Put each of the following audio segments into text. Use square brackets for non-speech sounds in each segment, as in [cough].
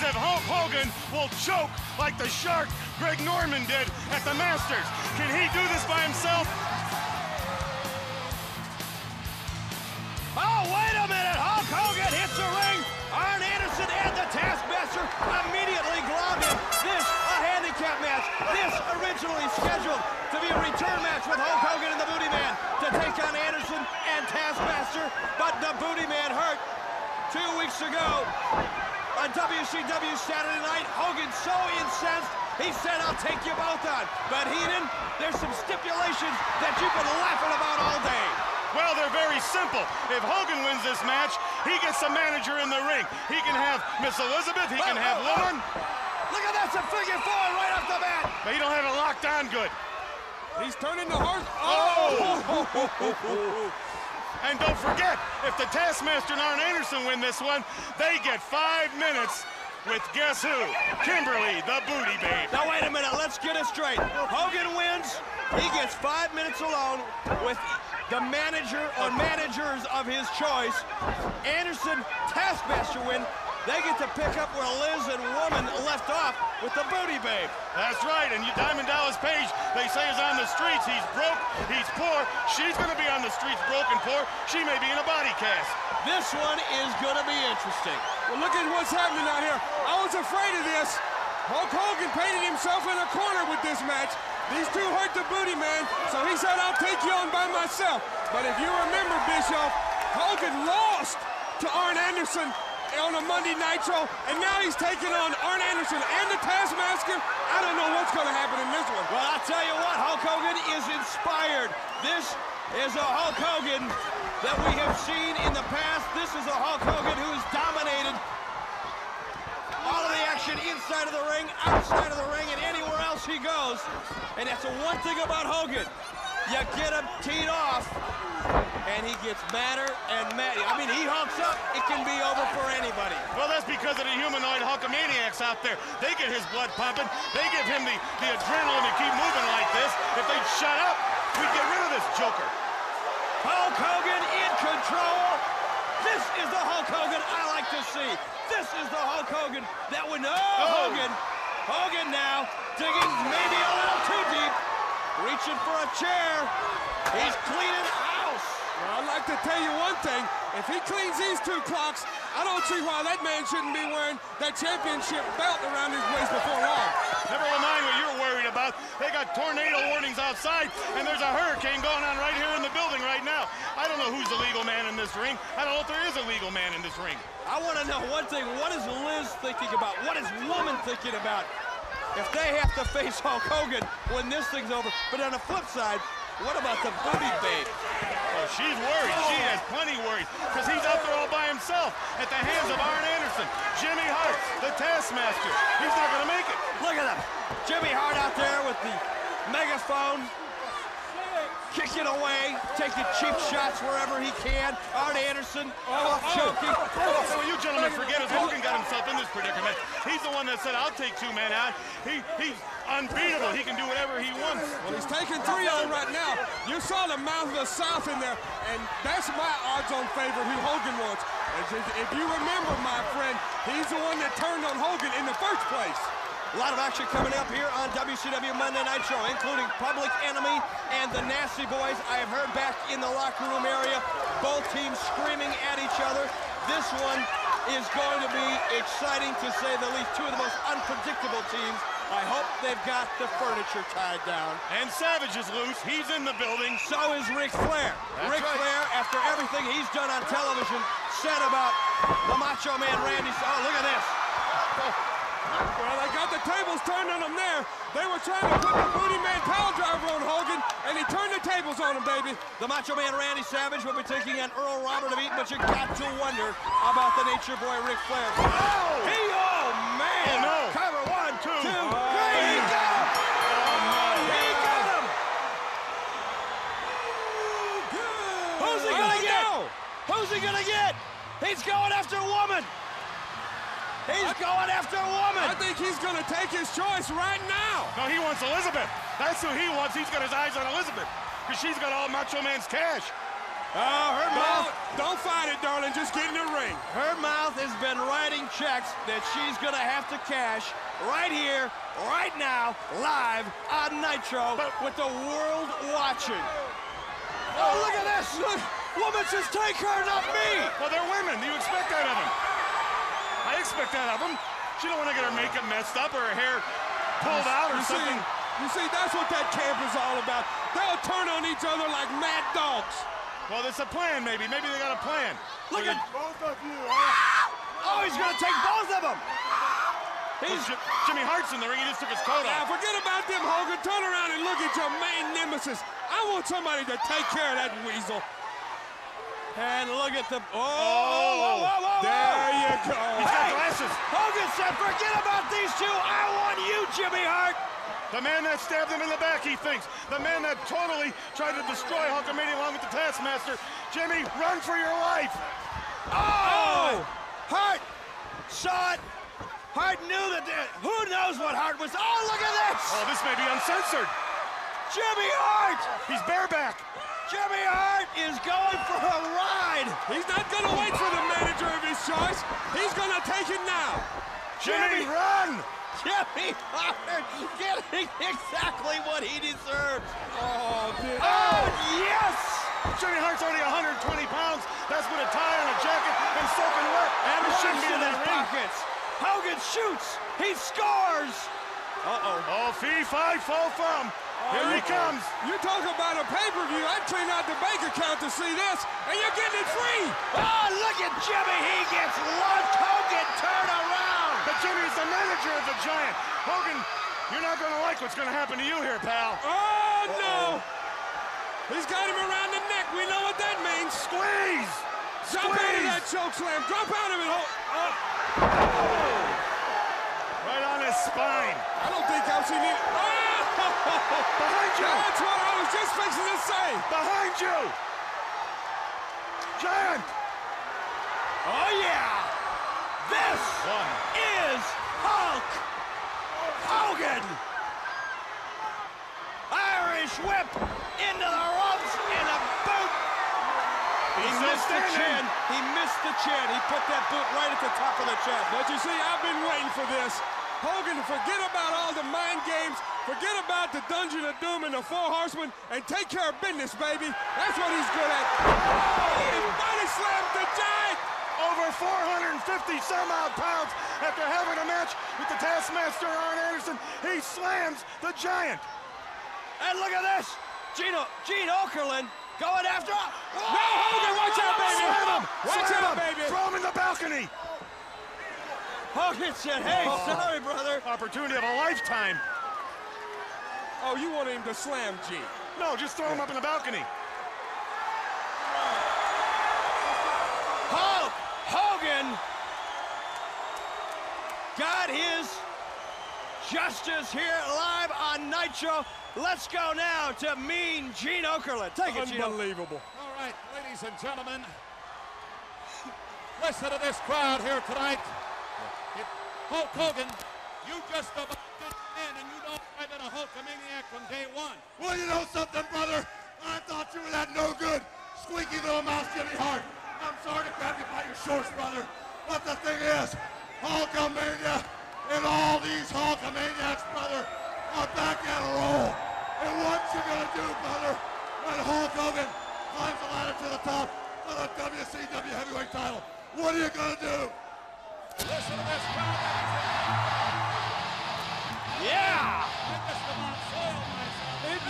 as if Hulk Hogan will choke like the shark Greg Norman did at the Masters. Can he do this by himself? Oh, wait a minute! Hulk Hogan hits the ring! Arn Anderson and the Taskmaster immediately glove him. This, a handicap match. This, originally scheduled to be a return match with Hulk Hogan and the Booty Man to take on Anderson and Taskmaster, but the Booty Man hurt two weeks ago on WCW Saturday Night. Hogan so incensed, he said, I'll take you both on. But Heenan, there's some stipulations that you've been laughing about all day. Well, they're very simple. If Hogan wins this match, he gets a manager in the ring. He can have Miss Elizabeth, he can have Lauren. Look at that, a figure four right off the bat. But he don't have it locked on good. He's turning the horse. Oh! oh! [laughs] And don't forget, if the Taskmaster and Arn Anderson win this one, they get five minutes with guess who? Kimberly, the booty babe. Now, wait a minute. Let's get it straight. Hogan wins. He gets five minutes alone with the manager or managers of his choice. Anderson, Taskmaster win. They get to pick up where Liz and Woman left off with the booty babe. That's right, and Diamond Dallas Page, they say is on the streets. He's broke, he's poor. She's gonna be on the streets broke and poor. She may be in a body cast. This one is gonna be interesting. Well, look at what's happening out here. I was afraid of this. Hulk Hogan painted himself in a corner with this match. These two hurt the booty man, so he said, I'll take you on by myself. But if you remember, Bischoff, Hogan lost to Arn Anderson on a Monday Nitro, and now he's taking on Arn Anderson and the Taskmaster. I don't know what's going to happen in this one. Well, I'll tell you what, Hulk Hogan is inspired. This is a Hulk Hogan that we have seen in the past. This is a Hulk Hogan who has dominated all of the action inside of the ring, outside of the ring, and anywhere else he goes. And that's the one thing about Hogan. You get him teed off, and he gets madder and madder. I mean, he hulks up, it can be over for anybody. Well, that's because of the humanoid Hulkamaniacs out there. They get his blood pumping. They give him the, the adrenaline to keep moving like this. If they'd shut up, we'd get rid of this joker. Hulk Hogan in control. This is the Hulk Hogan I like to see. This is the Hulk Hogan that would know oh. Hogan. Hogan now digging maybe a little too deep. Reaching for a chair. He's cleaning. Well, I'd like to tell you one thing. If he cleans these two clocks, I don't see why that man shouldn't be wearing that championship belt around his waist before long. Never mind what you're worried about. They got tornado warnings outside, and there's a hurricane going on right here in the building right now. I don't know who's the legal man in this ring. I don't know if there is a legal man in this ring. I want to know one thing. What is Liz thinking about? What is Woman thinking about? if they have to face Hulk Hogan when this thing's over. But on the flip side, what about the booty babe? Oh, she's worried. She has plenty worried because he's out there all by himself at the hands of Arn Anderson, Jimmy Hart, the Taskmaster. He's not going to make it. Look at him. Jimmy Hart out there with the megaphone kicking away, taking cheap shots wherever he can. Arn Anderson oh, choking. Oh, so oh, oh, oh, you gentlemen forget it. Hogan got himself in this predicament. He's the one that said, I'll take two men out. He He's unbeatable. He can do whatever he wants. Well, he's taking three on right now. You saw the mouth of the South in there, and that's my odds-on favorite who Hogan wants. If you remember, my friend, he's the one that turned on Hogan in the first place. A lot of action coming up here on WCW Monday Night Show, including Public Enemy and the Nasty Boys. I have heard back in the locker room area, both teams screaming at each other. This one is going to be exciting to say the least. Two of the most unpredictable teams. I hope they've got the furniture tied down. And Savage is loose. He's in the building. So is Ric Flair. That's Ric right. Flair, after everything he's done on television, said about the Macho Man Randy. Oh, look at this. Oh, Oh. Well, they got the tables turned on them there. They were trying to put the booty man power driver on Hogan, and he turned the tables on him, baby. The Macho Man Randy Savage will be taking on Earl Robert of Eaton, but you got to wonder about the Nature Boy Ric Flair. Oh! He, oh, man! Oh, no. Cover one, two, Two. three. Oh, he got him! He got him! Who's he gonna Oh, get? Who's he gonna get? He's going after a woman. He's going after a woman. I think he's going to take his choice right now. No, he wants Elizabeth. That's who he wants. He's got his eyes on Elizabeth because she's got all Macho Man's cash. Oh, her mouth. Don't, don't fight it, darling. Just get in the ring. Her mouth has been writing checks that she's going to have to cash right here, right now, live on Nitro with the world watching. Oh, look at this. Look, woman says, take her, not me. Well, they're women. Do you expect that of them. I expect that of them. She don't want to get her makeup messed up or her hair pulled out or you something. See, you see, that's what that camp is all about. They'll turn on each other like mad dogs. Well, there's a plan, maybe. Maybe they got a plan. Look at both of you. Ah! Oh, he's going to take both of them. He's Jimmy Hart's in the ring. He just took his coat off. Now, off. forget about them, Hogan. Turn around and look at your main nemesis. I want somebody to take care of that weasel. and look at the oh, Oh, whoa, whoa, whoa, whoa. There you go. He's got glasses. Hogan said, forget about these two. I want you, Jimmy Hart. The man that stabbed him in the back, he thinks. The man that totally tried to destroy Hulkamania along with the Taskmaster. Jimmy, run for your life. Oh! oh! Hart saw it. Hart knew that. the- who knows what Hart was? Oh, look at this! Oh, this may be uncensored. Jimmy Hart! He's bareback. Jimmy Hart is going for a ride. He's not going to wait for the manager of his choice. He's going to take it now. Jimmy, Jimmy. run. [laughs] Jimmy Hart getting exactly what he deserves. Oh, dude. Oh, yes! Jimmy Hart's only 120 pounds. That's with a tie and a jacket and soaking wet. And shouldn't be in his that pockets. Hogan shoots. He scores. Uh-oh. Oh, fee, fi, fo, fum. Here he comes. You talk about a pay-per-view. I'd clean out the bank account to see this, and you're getting it free. Oh, look at Jimmy. He gets launched. Hogan, turn around. But Jimmy is the manager of the Giant. Hogan, you're not going to like what's going to happen to you here, pal. Oh, no. He's got him around the neck. We know what that means. Squeeze. Drop out of that choke slam. Drop out of it. Ho- Oh, Right on his spine. I don't think I've seen it. Oh! [laughs] Behind you. That's what I was just fixing to say. Behind you. Giant. Oh, yeah. This One. is Hulk Hogan. Irish whip into the ropes and a boot. He missed the chin. He missed the chin. He put that boot right at the top of the chest. But you see, I've been waiting for this. Hogan, forget about all the mind games. Forget about the Dungeon of Doom and the Four Horsemen, and take care of business, baby. That's what he's good at. Oh, he body slammed the giant. Over 450 some odd pounds after having a match with the Taskmaster Arn Anderson. He slams the Giant. And look at this. Gino, Gene Okerlund going after. No, Hogan, watch out, oh, baby. Slam him. Watch Slam out, him. baby. Throw him in the balcony. Hogan said, hey, oh. sorry, brother. Opportunity of a lifetime. Oh, you wanted him to slam G. No, just throw him up in the balcony. Hulk Hogan got his justice here live on Nitro. Let's go now to Mean Gene Okerlund. Take it, Gene. Unbelievable. All right, ladies and gentlemen, [laughs] listen to this crowd here tonight. If Hulk Hogan, you just about did in, and you know I've been a Hulkamaniac from day one. Well, you know something, brother? I thought you were that no good, squeaky little mouse Jimmy Hart. I'm sorry to grab you by your shorts, brother. But the thing is,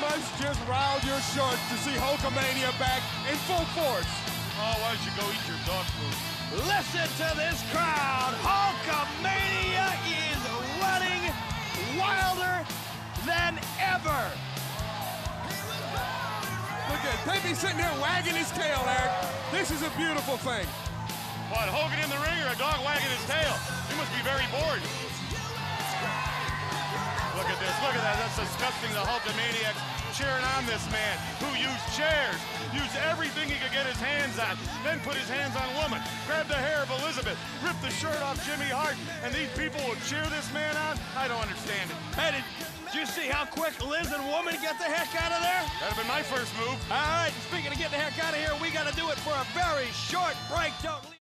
must just rile your shorts to see Hulkamania back in full force. Oh, why don't you go eat your dog food? Listen to this crowd. Hulkamania is running wilder than ever. Look at they be sitting there wagging his tail, Eric. This is a beautiful thing. What, Hogan in the ring or a dog wagging his tail? He must be very bored. Look at this, look at that. That's disgusting. The Hulkamaniacs cheering on this man who used chairs, used everything he could get his hands on, then put his hands on a woman, grabbed the hair of Elizabeth, ripped the shirt off Jimmy Hart, and these people will cheer this man on? I don't understand it. It, Did you see how quick Liz and Woman get the heck out of there? That'd have been my first move. All right, speaking of getting the heck out of here, we got to do it for a very short break. Don't leave.